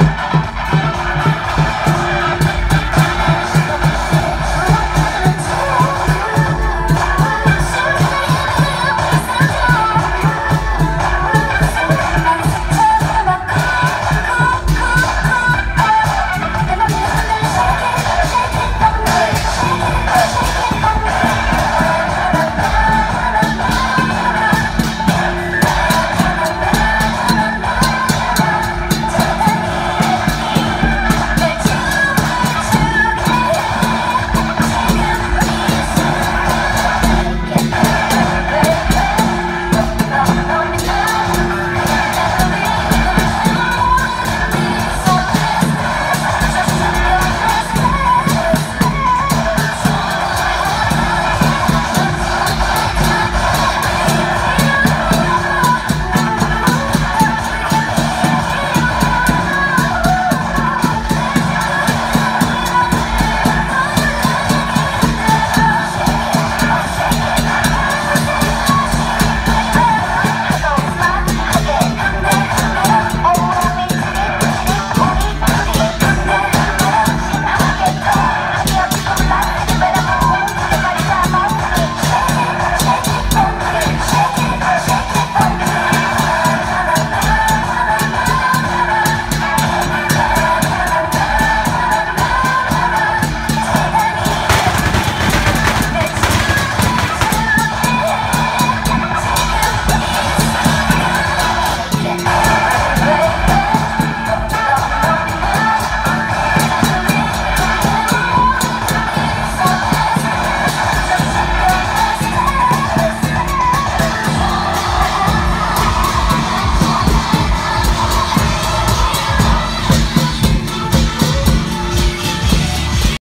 Yeah.